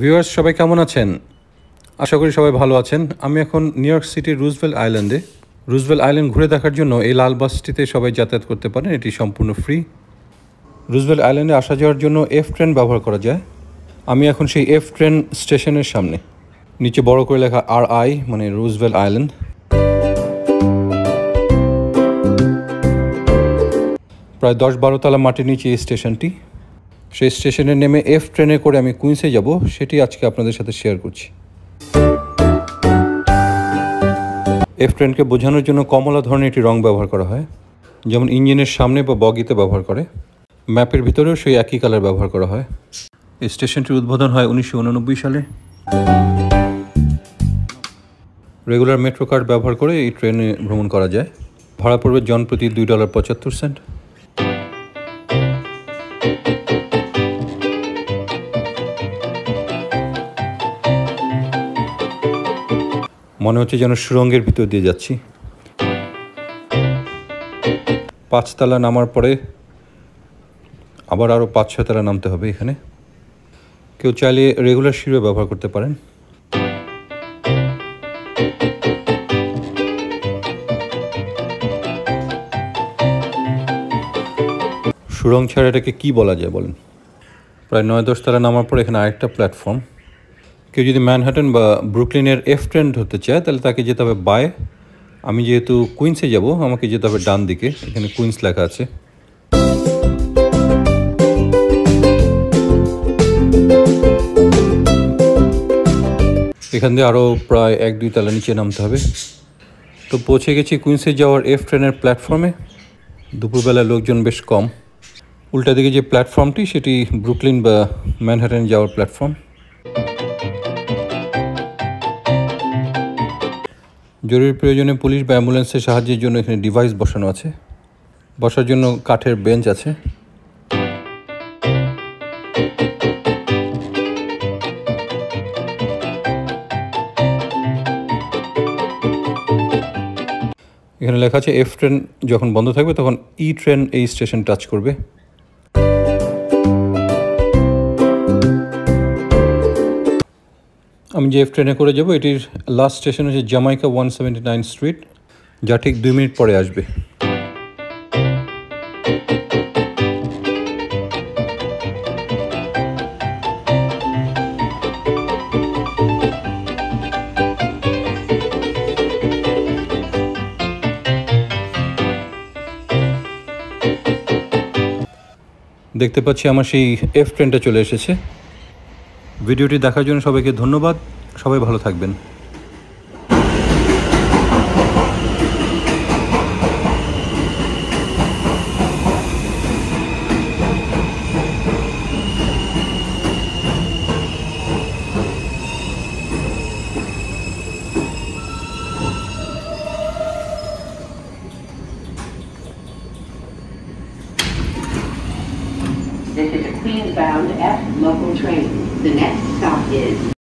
Viewers সবাই কেমন আছেন? আশা করি সবাই ভালো আছেন। আমি এখন নিউ ইয়র্ক সিটির রুজভেল আইল্যান্ডে রুজভেল আইল্যান্ড ঘুরে দেখার জন্য এই লাল বাসটিতে সবাই যাতায়াত করতে পারেন। এটি সম্পূর্ণ ফ্রি রুজভেল আইল্যান্ডে আসা যাওয়ার জন্য এফ ট্রেন ব্যবহার করা যায়। আমি এখন সেই এফ ট্রেন স্টেশনের সামনে। নিচে বড় করে লেখা আর আই মানে রুজভেল আইল্যান্ড প্রায় দশ বারো তলা মাটির নিচে এই স্টেশনটি। সেই স্টেশনে নেমে এফ ট্রেনে করে আমি কুইন্সে যাব, সেটি আজকে আপনাদের সাথে শেয়ার করছি। এফ ট্রেনকে বোঝানোর জন্য কমলা ধরনের একটি রং ব্যবহার করা হয়, যেমন ইঞ্জিনের সামনে বা বগিতে ব্যবহার করে। ম্যাপের ভিতরেও সেই একই কালার ব্যবহার করা হয়। এই স্টেশনটির উদ্বোধন হয় উনিশশো উননব্বই সালে। রেগুলার মেট্রো কার্ড ব্যবহার করে এই ট্রেনে ভ্রমণ করা যায়। ভাড়া পড়বে জনপ্রতি দুই ডলার পঁচাত্তর সেন্ট। মনে হচ্ছে যেন সুরঙ্গের ভিতর দিয়ে যাচ্ছি। পাঁচতলা নামার পরে আবার আরও পাঁচ ছতলা নামতে হবে এখানে। কেউ চাইলে রেগুলার সিঁড়ে ব্যবহার করতে পারেন। সুরং ছাড়া এটাকে কী বলা যায় বলেন? প্রায় নয় দশতলা নামার পর এখানে আরেকটা প্ল্যাটফর্ম। কেউ যদি ম্যানহাটন বা ব্রুকলিনের এফ ট্রেন ধরতে চায়, তাহলে তাকে যেতে হবে বাই আমি যেহেতু কুইন্সে যাব, আমাকে যেতে হবে ডান দিকে, এখানে কুইন্স লেখা আছে। এখান দিয়ে আরও প্রায় এক, দুই তলা নিচে নামতে হবে। তো পৌঁছে গেছি কুইন্সে যাওয়ার এফ ট্রেনের প্ল্যাটফর্মে দুপুরবেলা লোকজন বেশ কম। উল্টা দিকে যে প্ল্যাটফর্মটি সেটি ব্রুকলিন বা ম্যানহাটন যাওয়ার প্ল্যাটফর্ম জরুরি প্রয়োজনে পুলিশ বা অ্যাম্বুলেন্সের সাহায্যের জন্য এখানে ডিভাইস বসানো আছে। বসার জন্য কাঠের বেঞ্চ আছে। এখানে লেখা আছে এফ ট্রেন যখন বন্ধ থাকবে, তখন ই ট্রেন এই স্টেশন টাচ করবে। আমি যে ট্রেনে করে যাব, এটির লাস্ট স্টেশন হচ্ছে Jamaica one seventy nine street যা ঠিক দুই মিনিট পরে আসবে। দেখতে পাচ্ছি আমার সেই এফ ট্রেনটা চলে এসেছে। ভিডিওটি দেখার জন্য সবাইকে ধন্যবাদ। সবাই ভালো থাকবেন। This is a Queens-bound F local train. The next stop is